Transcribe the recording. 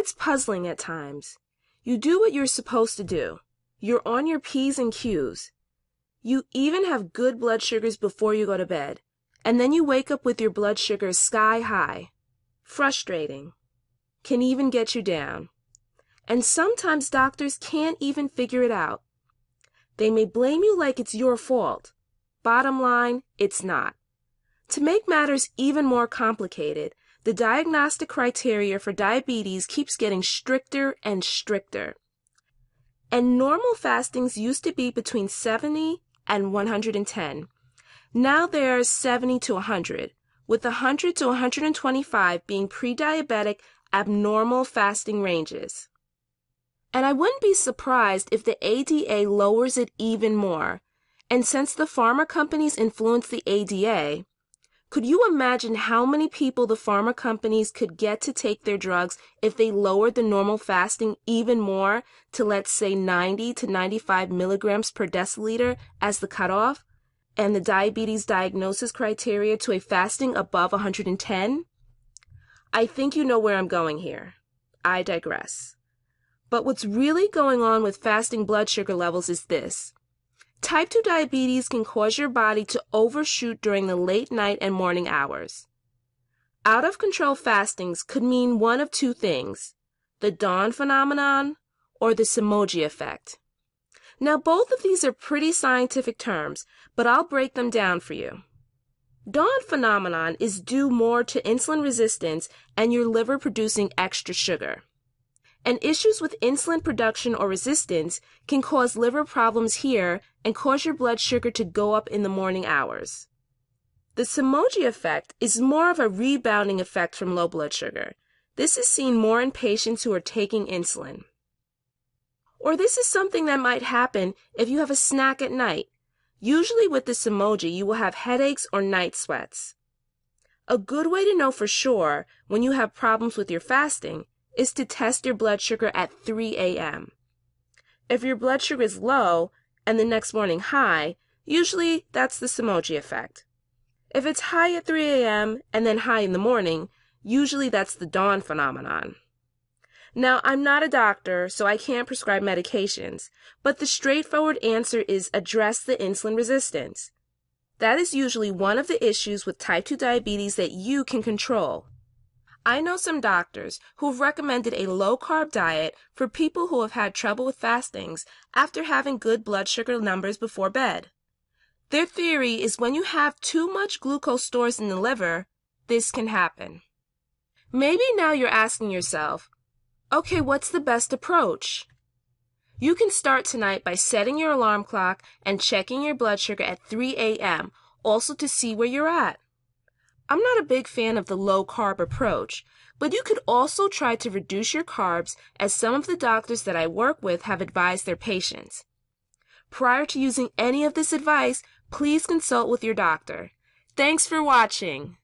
It's puzzling at times. You do what you're supposed to do. You're on your P's and Q's. You even have good blood sugars before you go to bed. And then you wake up with your blood sugars sky high. Frustrating. Can even get you down. And sometimes doctors can't even figure it out. They may blame you like it's your fault. Bottom line, it's not. To make matters even more complicated, the diagnostic criteria for diabetes keeps getting stricter and stricter. And normal fastings used to be between 70 and 110. Now they are 70 to 100, with 100 to 125 being pre-diabetic abnormal fasting ranges. And I wouldn't be surprised if the ADA lowers it even more. And since the pharma companies influence the ADA, could you imagine how many people the pharma companies could get to take their drugs if they lowered the normal fasting even more to let's say 90 to 95 milligrams per deciliter as the cutoff and the diabetes diagnosis criteria to a fasting above 110? I think you know where I'm going here. I digress. But what's really going on with fasting blood sugar levels is this. Type 2 diabetes can cause your body to overshoot during the late night and morning hours. Out of control fastings could mean one of two things the dawn phenomenon or the Somogyi effect. Now, both of these are pretty scientific terms, but I'll break them down for you. Dawn phenomenon is due more to insulin resistance and your liver producing extra sugar and issues with insulin production or resistance can cause liver problems here and cause your blood sugar to go up in the morning hours. The Somogyi effect is more of a rebounding effect from low blood sugar. This is seen more in patients who are taking insulin. Or this is something that might happen if you have a snack at night. Usually with the Somogyi, you will have headaches or night sweats. A good way to know for sure when you have problems with your fasting is to test your blood sugar at 3 a.m. If your blood sugar is low and the next morning high, usually that's the Somogyi effect. If it's high at 3 a.m. and then high in the morning, usually that's the dawn phenomenon. Now, I'm not a doctor, so I can't prescribe medications, but the straightforward answer is address the insulin resistance. That is usually one of the issues with type 2 diabetes that you can control. I know some doctors who've recommended a low carb diet for people who have had trouble with fastings after having good blood sugar numbers before bed. Their theory is when you have too much glucose stores in the liver, this can happen. Maybe now you're asking yourself, okay, what's the best approach? You can start tonight by setting your alarm clock and checking your blood sugar at 3 a.m., also to see where you're at. I'm not a big fan of the low carb approach, but you could also try to reduce your carbs as some of the doctors that I work with have advised their patients. Prior to using any of this advice, please consult with your doctor. Thanks for watching.